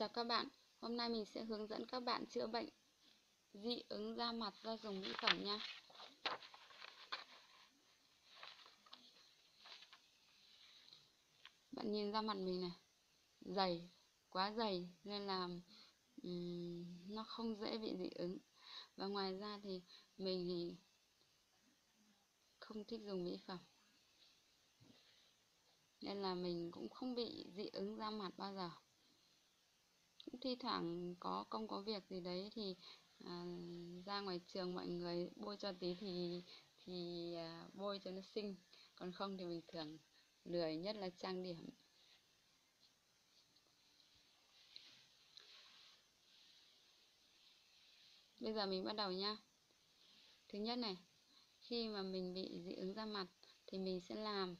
Chào các bạn, hôm nay mình sẽ hướng dẫn các bạn chữa bệnh dị ứng da mặt do dùng mỹ phẩm nha. Bạn nhìn da mặt mình này, dày, quá dày nên là um, nó không dễ bị dị ứng. Và ngoài ra thì mình thì không thích dùng mỹ phẩm. Nên là mình cũng không bị dị ứng da mặt bao giờ thi thoảng có công có việc gì đấy thì à, ra ngoài trường mọi người bôi cho tí thì thì à, bôi cho nó xinh. Còn không thì bình thường lười nhất là trang điểm. Bây giờ mình bắt đầu nhá. Thứ nhất này khi mà mình bị dị ứng da mặt thì mình sẽ làm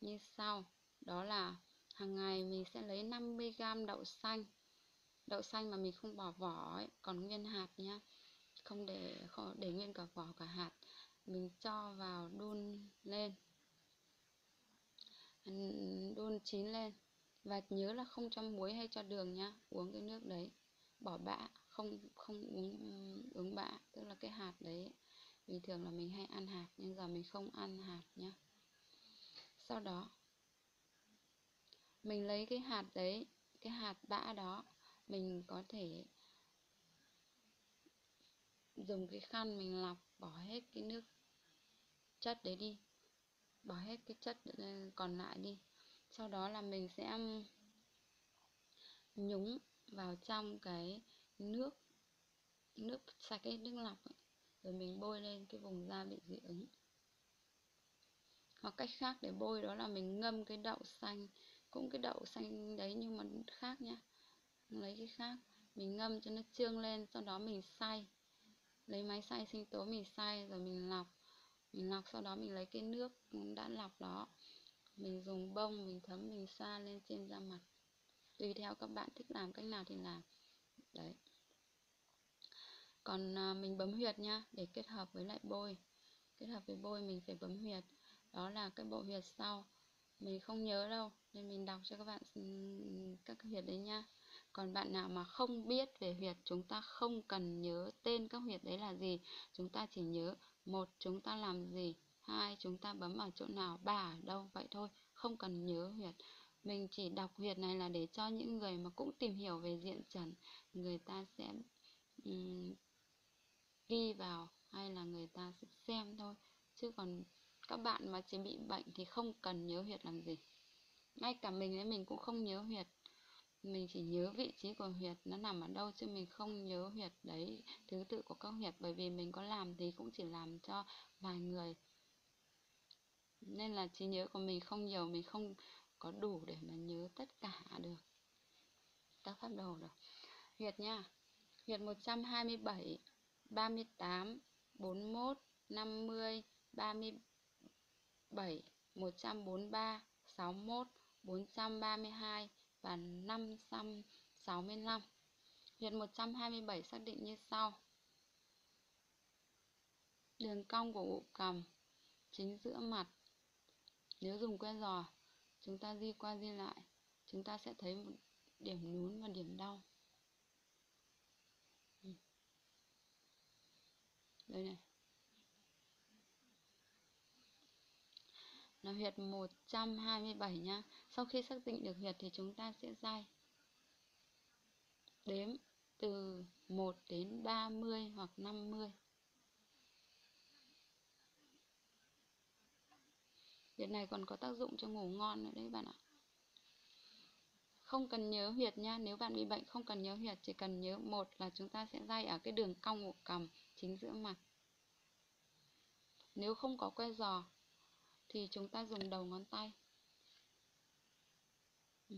như sau. Đó là hàng ngày mình sẽ lấy 50g đậu xanh đậu xanh mà mình không bỏ vỏ ấy, còn nguyên hạt nhá. Không để không để nguyên cả vỏ cả hạt. Mình cho vào đun lên. Đun chín lên. Và nhớ là không cho muối hay cho đường nhá. Uống cái nước đấy. Bỏ bã không không uống uống bã tức là cái hạt đấy. Bình thường là mình hay ăn hạt nhưng giờ mình không ăn hạt nhá. Sau đó mình lấy cái hạt đấy cái hạt bã đó mình có thể dùng cái khăn mình lọc bỏ hết cái nước chất đấy đi bỏ hết cái chất ờ, còn lại đi. Sau đó là mình sẽ nhúng vào trong cái nước nước sạch cái nước lọc ấy, rồi mình bôi lên cái vùng da bị dị ứng. Hoặc cách khác để bôi đó là mình ngâm cái đậu xanh cũng cái đậu xanh đấy nhưng mà khác nhá lấy cái khác mình ngâm cho nó trương lên sau đó mình xay. Lấy máy xay sinh tố mình xay rồi mình lọc. Mình lọc sau đó mình lấy cái nước đã lọc đó. Mình dùng bông mình thấm mình xoa lên trên da mặt. Tùy theo các bạn thích làm cách nào thì làm. Đấy. Còn à, mình bấm huyệt nha để kết hợp với lại bôi. Kết hợp với bôi mình phải bấm huyệt. Đó là cái bộ huyệt sau. Mình không nhớ đâu nên mình đọc cho các bạn ừ, các huyệt đấy nha còn bạn nào mà không biết về huyệt chúng ta không cần nhớ tên các huyệt đấy là gì. Chúng ta chỉ nhớ một chúng ta làm gì. Hai chúng ta bấm ở chỗ nào. Ba ở đâu. Vậy thôi không cần nhớ huyệt. Mình chỉ đọc huyệt này là để cho những người mà cũng tìm hiểu về diện trần người ta sẽ um, ghi vào hay là người ta sẽ xem thôi. Chứ còn các bạn mà chỉ bị bệnh thì không cần nhớ huyệt làm gì. Ngay cả mình ấy mình cũng không nhớ huyệt mình chỉ nhớ vị trí của huyệt, nó nằm ở đâu chứ mình không nhớ huyệt đấy, thứ tự của các huyệt, bởi vì mình có làm thì cũng chỉ làm cho vài người. Nên là trí nhớ của mình không nhiều, mình không có đủ để mà nhớ tất cả được. Các pháp đồ được huyệt nha. Huyệt 127 38 41 50 37 143 61 432 và 565. Huyệt 127 xác định như sau. Đường cong của ụ cầm chính giữa mặt. Nếu dùng que giò, chúng ta di qua di lại, chúng ta sẽ thấy một điểm nhún và điểm đau. Ừ. Đây này. Là huyệt 127 nhá. Sau khi xác định được huyệt thì chúng ta sẽ dai đếm từ 1 đến 30 hoặc 50. Huyệt này còn có tác dụng cho ngủ ngon nữa đấy bạn ạ. Không cần nhớ huyệt nha, nếu bạn bị bệnh không cần nhớ huyệt, chỉ cần nhớ một là chúng ta sẽ dai ở cái đường cong của cằm chính giữa mặt. Nếu không có que giò thì chúng ta dùng đầu ngón tay. Ừ.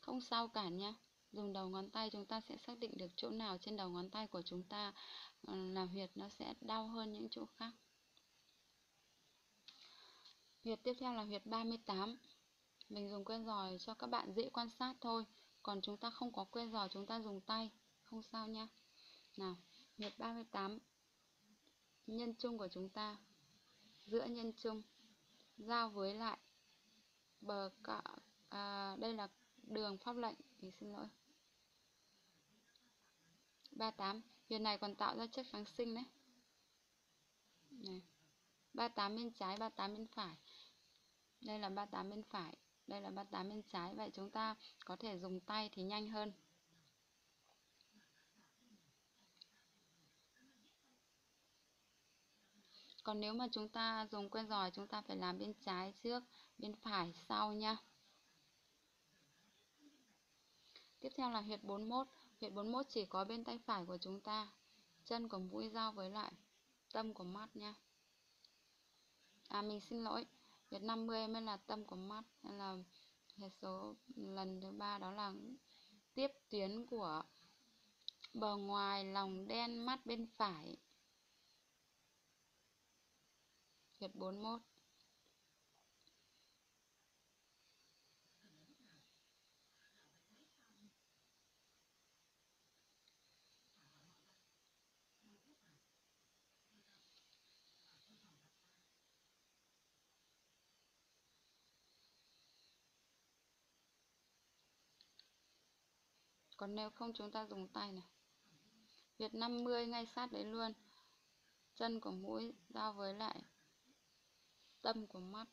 Không sao cả nhé dùng đầu ngón tay chúng ta sẽ xác định được chỗ nào trên đầu ngón tay của chúng ta ờ, là huyệt nó sẽ đau hơn những chỗ khác. Huyệt tiếp theo là huyệt 38 mình dùng que giò cho các bạn dễ quan sát thôi. Còn chúng ta không có que giò, chúng ta dùng tay. Không sao nha. Nào, huyệt 38 nhân chung của chúng ta giữa nhân trung giao với lại bờ cọ à, đây là đường pháp lệnh thì xin lỗi. 38 huyệt này còn tạo ra chất kháng sinh đấy. Này 38 bên trái 38 bên phải. Đây là 38 bên phải đây là 38 bên trái. Vậy chúng ta có thể dùng tay thì nhanh hơn. Còn nếu mà chúng ta dùng que giỏi chúng ta phải làm bên trái trước, bên phải sau nha tiếp theo là huyệt 41 huyệt 41 chỉ có bên tay phải của chúng ta. Chân của mũi giao với lại tâm của mắt nha à mình xin lỗi. Huyệt 50 mới là tâm của mắt, nên là huyệt số lần thứ ba đó là tiếp tuyến của bờ ngoài, lòng đen, mắt bên phải. Huyệt 41 còn nếu không chúng ta dùng tay này. Việt 50 ngay sát đấy luôn. Chân của mũi giao với lại tâm của mắt.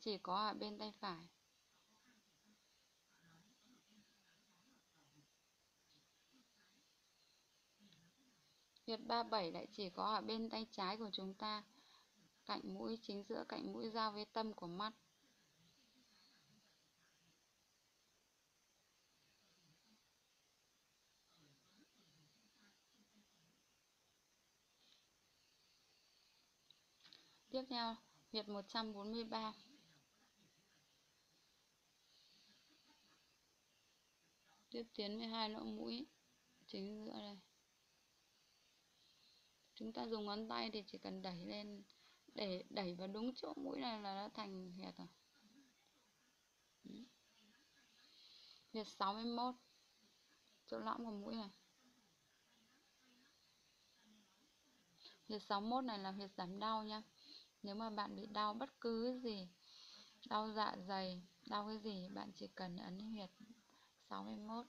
Chỉ có ở bên tay phải. Huyệt 37 lại chỉ có ở bên tay trái của chúng ta. Cạnh mũi chính giữa, cạnh mũi giao với tâm của mắt. Tiếp theo, huyệt 143. Tiếp tiến với hai lỗ mũi chính giữa đây. Chúng ta dùng ngón tay thì chỉ cần đẩy lên để đẩy vào đúng chỗ mũi này là đã thành huyệt rồi. Huyệt 61 chỗ lõm của mũi này. Huyệt 61 này là huyệt giảm đau nha nếu mà bạn bị đau bất cứ gì đau dạ dày đau cái gì bạn chỉ cần ấn huyệt 61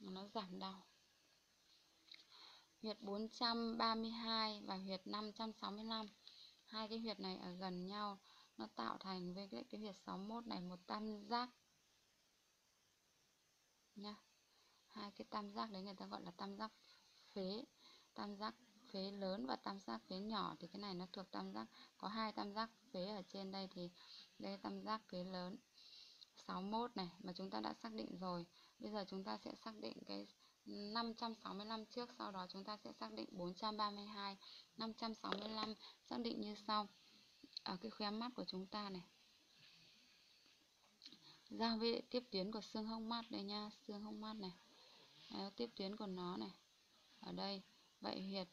nó giảm đau. Huyệt 432 và huyệt 565 hai cái huyệt này ở gần nhau nó tạo thành với cái, cái huyệt 61 này một tam giác nha hai cái tam giác đấy người ta gọi là tam giác phế tam giác phế lớn và tam giác phế nhỏ thì cái này nó thuộc tam giác có hai tam giác phế ở trên đây thì đây tam giác phế lớn. 61 này mà chúng ta đã xác định rồi. Bây giờ chúng ta sẽ xác định cái 565 trước sau đó chúng ta sẽ xác định 432 565 xác định như sau. Ở cái khóe mắt của chúng ta này. Giao với tiếp tuyến của xương hông mắt đây nha xương hông mắt này. Đấy, tiếp tuyến của nó này. Ở đây vậy huyệt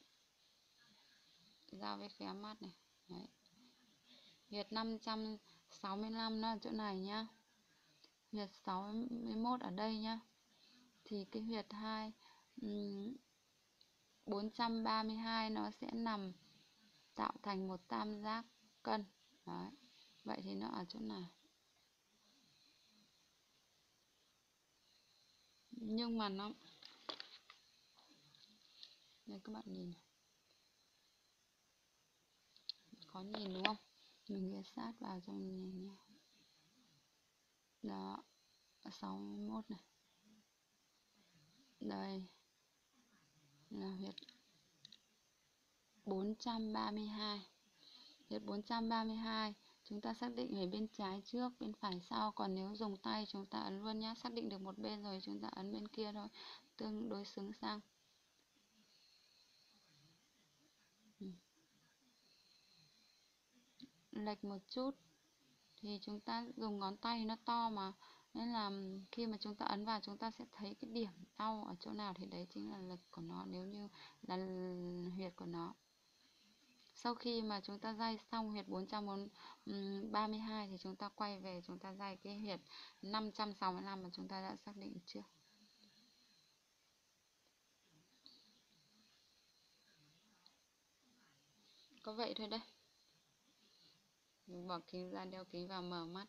giao với khóe mắt này Đấy. huyệt 565 nó ở chỗ này nhá huyệt 61 ở đây nhá thì cái huyệt 2 um, 432 nó sẽ nằm tạo thành một tam giác cân Đấy. vậy thì nó ở chỗ này nhưng mà nó đây các bạn nhìn này khó nhìn, đúng không? Mình ghé sát vào cho mình nhìn nha đó 61 này. Đây, là huyệt 432 huyệt 432 chúng ta xác định ở bên trái trước, bên phải sau. Còn nếu dùng tay chúng ta ấn luôn nhé xác định được một bên rồi, chúng ta ấn bên kia thôi. Tương đối xứng sang. Lệch một chút. Thì chúng ta dùng ngón tay nó to mà. Nên là khi mà chúng ta ấn vào, chúng ta sẽ thấy cái điểm đau ở chỗ nào thì đấy chính là lực của nó, nếu như là huyệt của nó. Sau khi mà chúng ta dây xong huyệt 432 thì chúng ta quay về, chúng ta dây cái huyệt 565 mà chúng ta đã xác định trước. Có vậy thôi đây mình bỏ kính ra đeo kính vào mở mắt.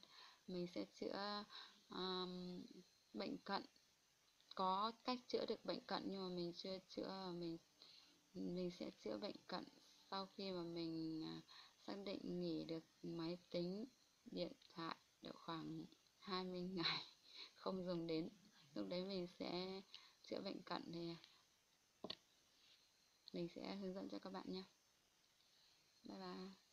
Mình sẽ chữa um, bệnh cận. Có cách chữa được bệnh cận nhưng mà mình chưa chữa. Mình mình sẽ chữa bệnh cận sau khi mà mình à, xác định nghỉ được máy tính điện thoại được khoảng 20 ngày không dùng đến. Lúc đấy mình sẽ chữa bệnh cận thì à, mình sẽ hướng dẫn cho các bạn nhé. Bye bye.